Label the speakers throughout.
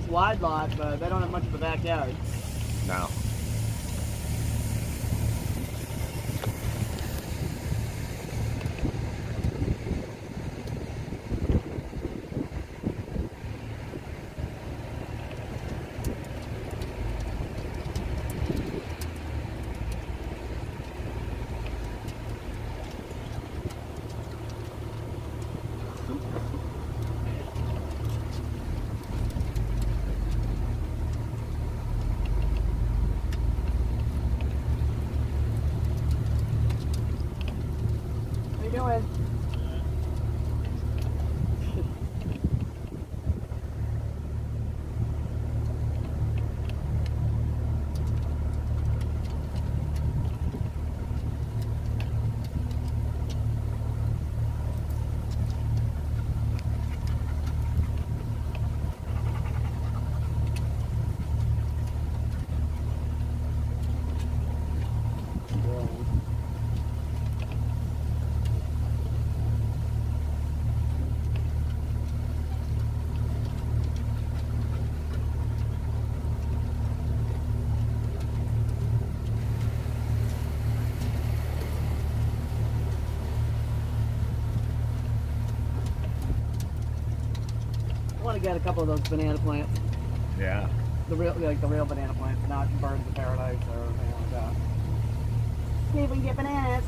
Speaker 1: nice wide lot, but they don't have much of a backyard.
Speaker 2: No.
Speaker 1: I got a couple of those banana plants.
Speaker 2: Yeah.
Speaker 1: The real, like the real banana plants, not birds of paradise or anything like that. See if we can get bananas.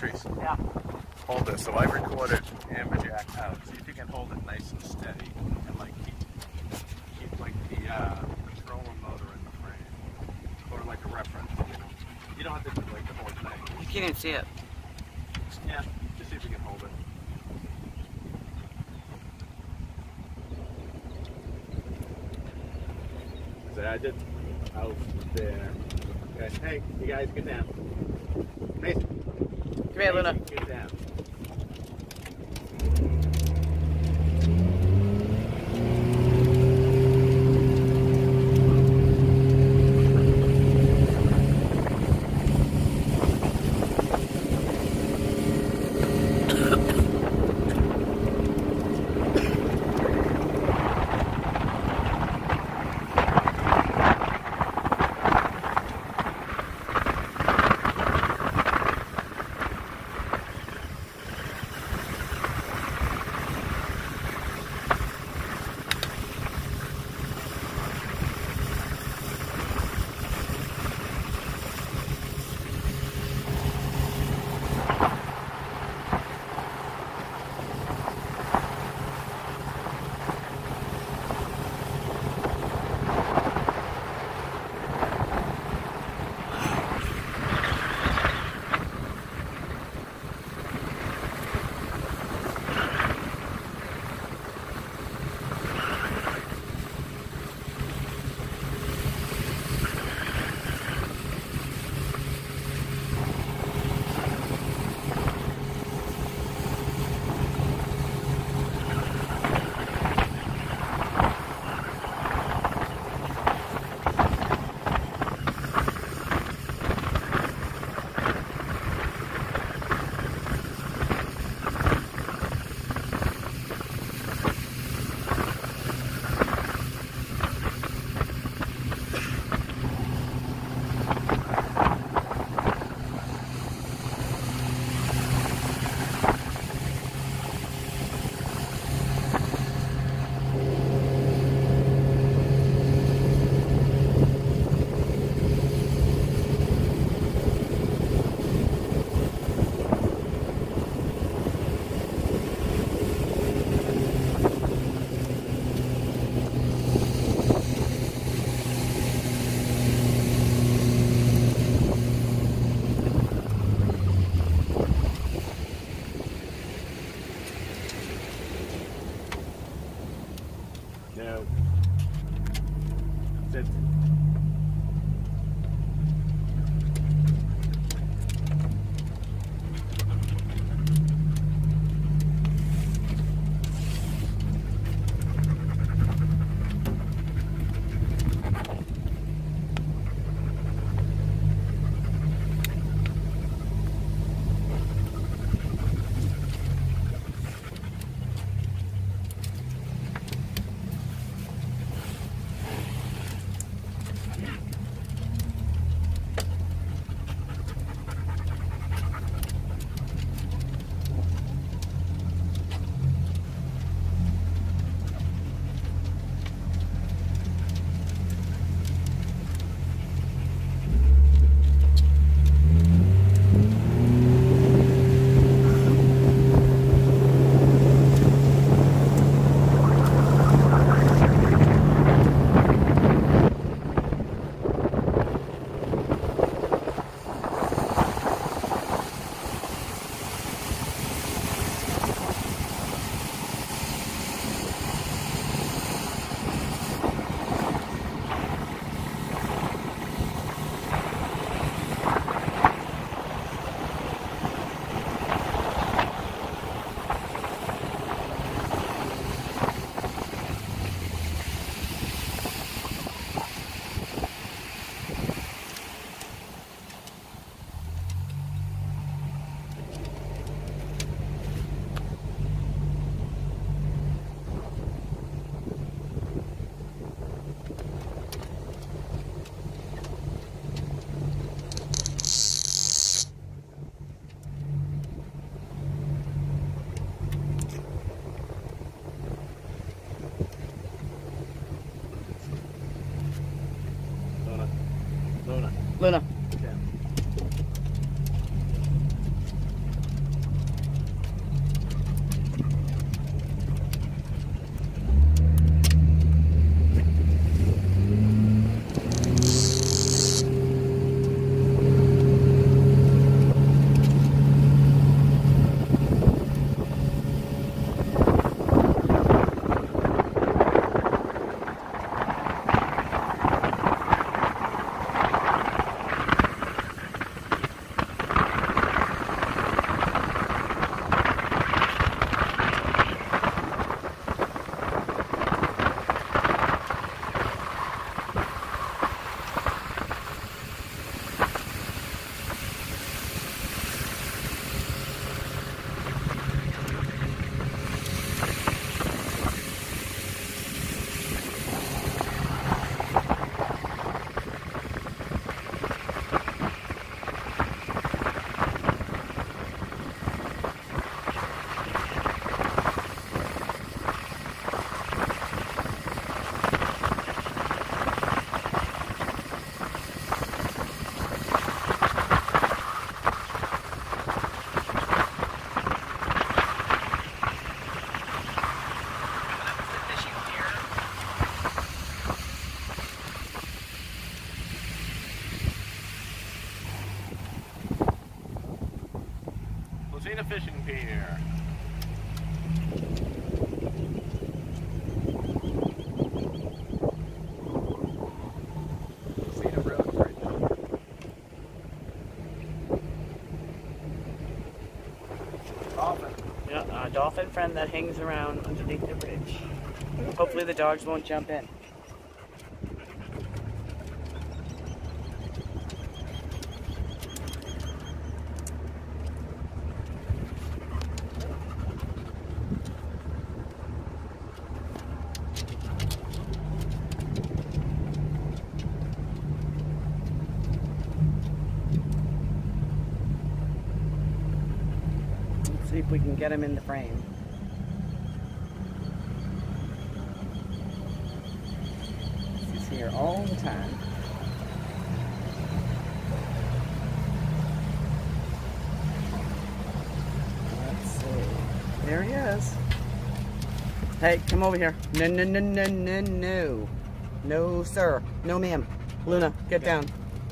Speaker 3: Yeah.
Speaker 2: Hold this. So I've recorded Amberjack out. See if you can hold it nice and steady and like keep keep like the uh, trolling motor in the frame. Or like a reference, you know. You don't have to do like the whole thing.
Speaker 1: You can't even see it.
Speaker 2: Yeah, just see if you can hold it. So I did out there. Okay. Hey, you guys get down. Mason.
Speaker 1: Come here, Luna.
Speaker 2: Luna. Luna. Get down. Seen a fishing pier. Seen a bridge. Dolphin.
Speaker 1: Yeah, a dolphin friend that hangs around underneath the bridge. Hopefully the dogs won't jump in. Let's see if we can get him in the frame. He's here all the time. Let's see. There he is. Hey, come over here. No, no, no, no, no, no. No, sir. No, ma'am. Luna, get down.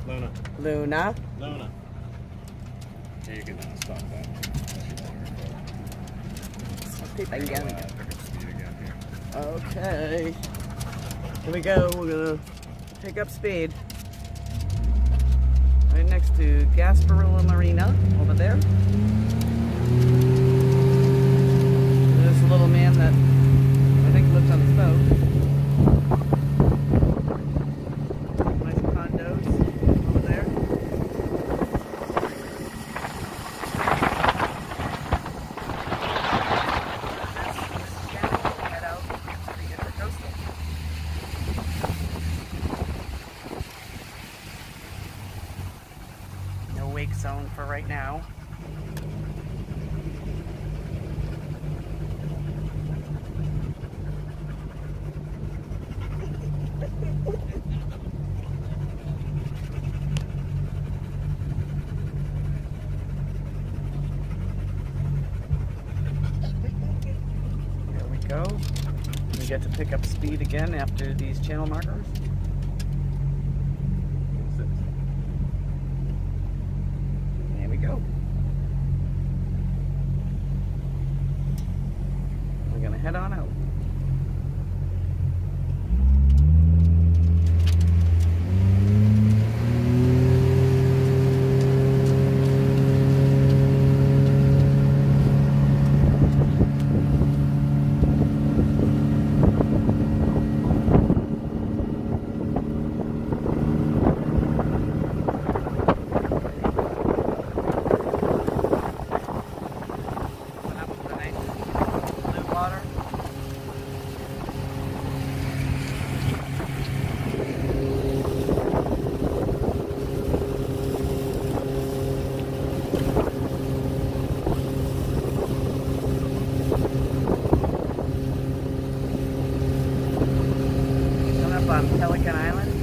Speaker 2: Luna.
Speaker 1: Luna.
Speaker 2: Luna. Yeah, you can uh, stop that.
Speaker 1: See if I. Okay. Here we go. We're gonna pick up speed. Right next to Gasparilla Marina over there. There's a little man that I think lives on his boat. Nice condos over there. Head out to the intercoastal. No wake zone for right now. There we go. We get to pick up speed again after these channel markers. There we go. We're gonna head on out. What happened to the nice blue water? Coming up on Pelican Island.